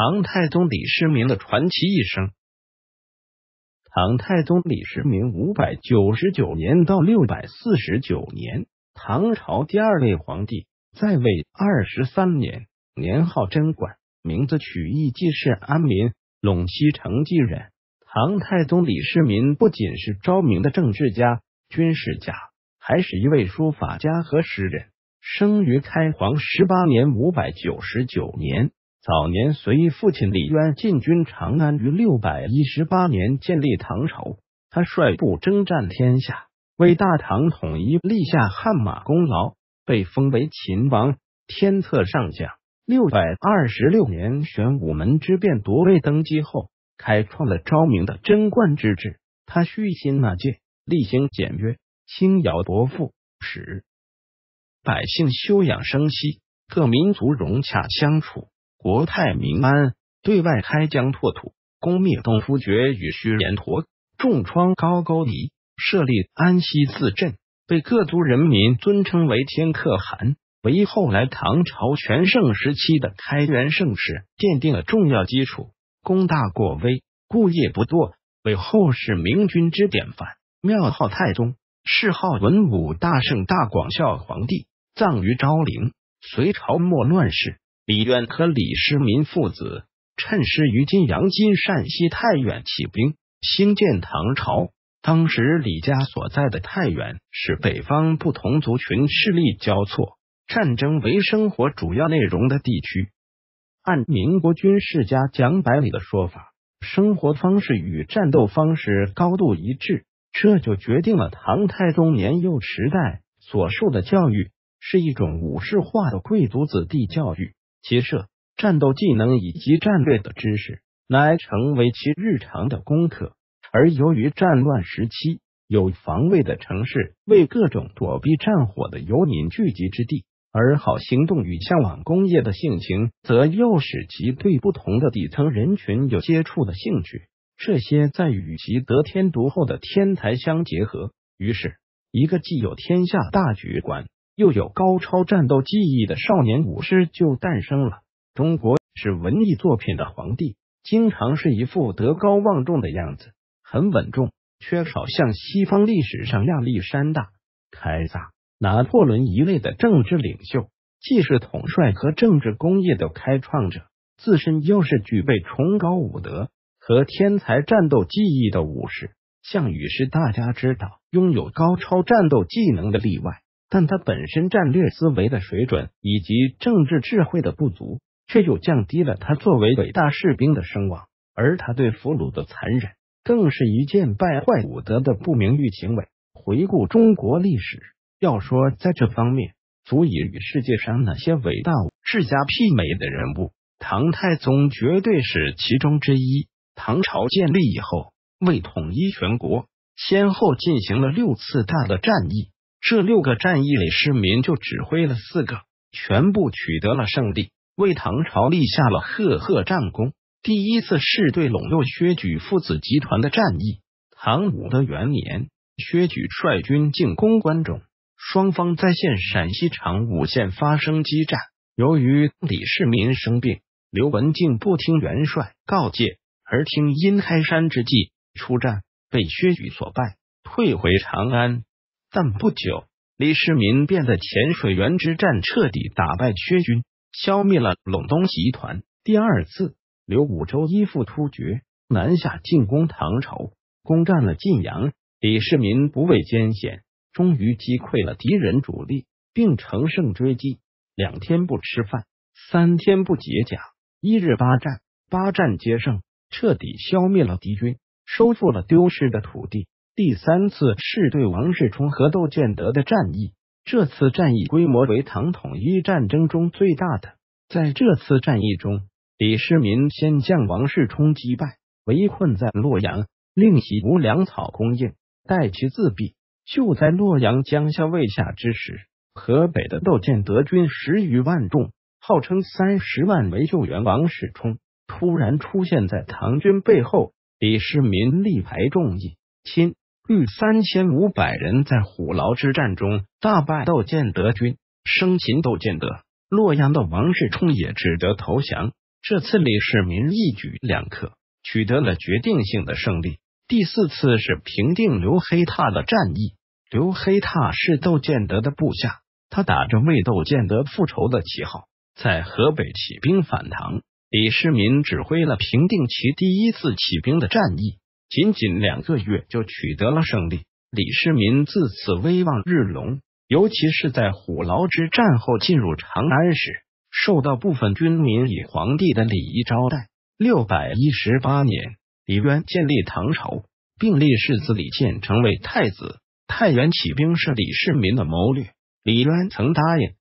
唐太宗李世民的传奇一生。唐太宗李世民五百九十九年到六百四十九年，唐朝第二位皇帝，在位二十三年，年号贞观，名字取意济世安民，陇西成纪人。唐太宗李世民不仅是昭明的政治家、军事家，还是一位书法家和诗人。生于开皇十八年（五百九十九年）。早年随父亲李渊进军长安，于六百一十八年建立唐朝。他率部征战天下，为大唐统一立下汗马功劳，被封为秦王、天策上将。六百二十六年，玄武门之变夺位登基后，开创了昭明的贞观之治。他虚心纳谏，厉行简约，轻徭薄赋，使百姓休养生息，各民族融洽相处。国泰民安，对外开疆拓土，攻灭东突厥与须延陀，重创高句丽，设立安西四镇，被各族人民尊称为天可汗，为后来唐朝全盛时期的开元盛世奠定了重要基础。功大过微，故业不堕，为后世明君之典范。庙号太宗，谥号文武大圣大广孝皇帝，葬于昭陵。隋朝末乱世。李渊和李世民父子趁势于今阳今陕西太原起兵，兴建唐朝。当时李家所在的太原是北方不同族群势力交错、战争为生活主要内容的地区。按民国军事家蒋百里的说法，生活方式与战斗方式高度一致，这就决定了唐太宗年幼时代所受的教育是一种武士化的贵族子弟教育。其设战斗技能以及战略的知识，乃成为其日常的功课。而由于战乱时期有防卫的城市为各种躲避战火的游民聚集之地，而好行动与向往工业的性情，则又使其对不同的底层人群有接触的兴趣。这些在与其得天独厚的天才相结合，于是一个既有天下大局观。又有高超战斗技艺的少年武士就诞生了。中国是文艺作品的皇帝，经常是一副德高望重的样子，很稳重，缺少像西方历史上亚历山大、凯撒、拿破仑一类的政治领袖，既是统帅和政治工业的开创者，自身又是具备崇高武德和天才战斗技艺的武士。项羽是大家知道拥有高超战斗技能的例外。但他本身战略思维的水准以及政治智慧的不足，却又降低了他作为伟大士兵的声望。而他对俘虏的残忍，更是一件败坏武德的不名誉行为。回顾中国历史，要说在这方面足以与世界上那些伟大世家媲美的人物，唐太宗绝对是其中之一。唐朝建立以后，为统一全国，先后进行了六次大的战役。这六个战役里，世民就指挥了四个，全部取得了胜利，为唐朝立下了赫赫战功。第一次是对陇右薛举父子集团的战役。唐武德元年，薛举率军进攻关中，双方在现陕西长武县发生激战。由于李世民生病，刘文静不听元帅告诫，而听阴开山之计出战，被薛举所败，退回长安。但不久，李世民便在浅水园之战彻底打败薛军，消灭了陇东集团。第二次，刘武周依附突厥，南下进攻唐朝，攻占了晋阳。李世民不畏艰险，终于击溃了敌人主力，并乘胜追击。两天不吃饭，三天不解甲，一日八战，八战皆胜，彻底消灭了敌军，收复了丢失的土地。第三次是对王世充和窦建德的战役，这次战役规模为唐统一战争中最大的。在这次战役中，李世民先将王世充击败，围困在洛阳，另其无粮草供应，待其自毙。就在洛阳江夏未下之时，河北的窦建德军十余万众，号称三十万为救援王世充，突然出现在唐军背后。李世民力排众议，亲。率三千五百人在虎牢之战中大败窦建德军，生擒窦建德。洛阳的王世充也只得投降。这次李世民一举两克，取得了决定性的胜利。第四次是平定刘黑闼的战役。刘黑闼是窦建德的部下，他打着为窦建德复仇的旗号，在河北起兵反唐。李世民指挥了平定其第一次起兵的战役，仅仅两个月就取得了胜利。李世民自此威望日隆，尤其是在虎牢之战后进入长安时，受到部分军民以皇帝的礼仪招待。六百一十八年，李渊建立唐朝，并立世子李建成为太子。太原起兵是李世民的谋略，李渊曾答应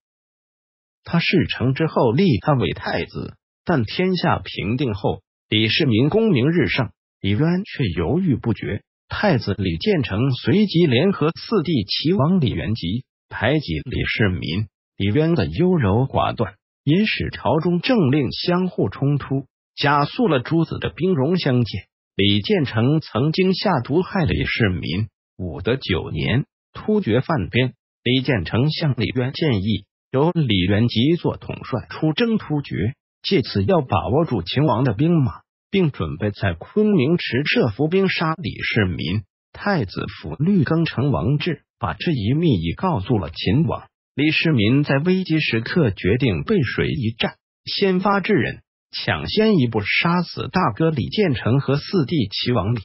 他事成之后立他为太子，但天下平定后，李世民功名日盛，李渊却犹豫不决。太子李建成随即联合四弟齐王李元吉排挤李世民，李渊的优柔寡断也使朝中政令相互冲突，加速了诸子的兵戎相见。李建成曾经下毒害李世民。武德九年，突厥犯边，李建成向李渊建议，由李元吉做统帅出征突厥，借此要把握住秦王的兵马，并准备在昆明池设伏兵杀李世民。太子府绿更成王志把这一秘密告诉了秦王。李世民在危急时刻决定背水一战，先发制人，抢先一步杀死大哥李建成和四弟齐王李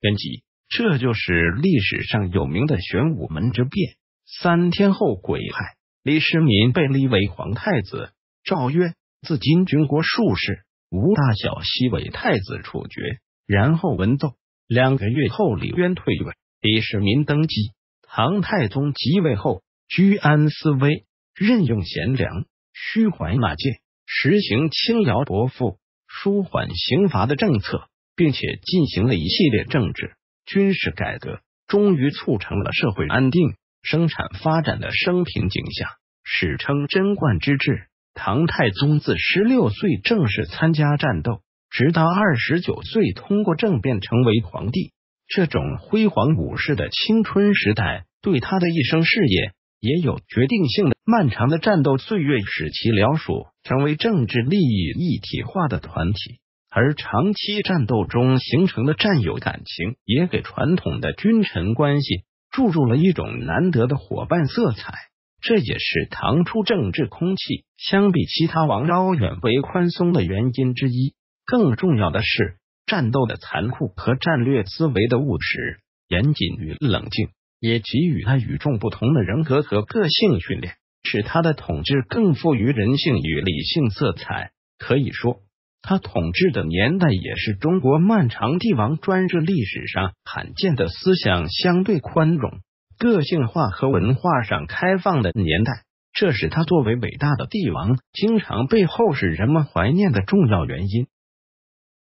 元吉。这就是历史上有名的玄武门之变。三天后癸亥，李世民被立为皇太子。诏曰：自今军国术士吴大小，西为太子处决。然后文奏。两个月后，李渊退位，李世民登基。唐太宗即位后，居安思危，任用贤良，虚怀纳谏，实行轻徭薄赋、舒缓刑罚的政策，并且进行了一系列政治。军事改革终于促成了社会安定、生产发展的升平景象，史称贞观之治。唐太宗自十六岁正式参加战斗，直到二十九岁通过政变成为皇帝。这种辉煌武士的青春时代，对他的一生事业也有决定性的。漫长的战斗岁月使其辽属成为政治利益一体化的团体。而长期战斗中形成的战友感情，也给传统的君臣关系注入了一种难得的伙伴色彩。这也是唐初政治空气相比其他王朝远为宽松的原因之一。更重要的是，战斗的残酷和战略思维的务实、严谨与冷静，也给予他与众不同的人格和个性训练，使他的统治更富于人性与理性色彩。可以说。他统治的年代也是中国漫长帝王专制历史上罕见的思想相对宽容、个性化和文化上开放的年代。这是他作为伟大的帝王经常被后世人们怀念的重要原因。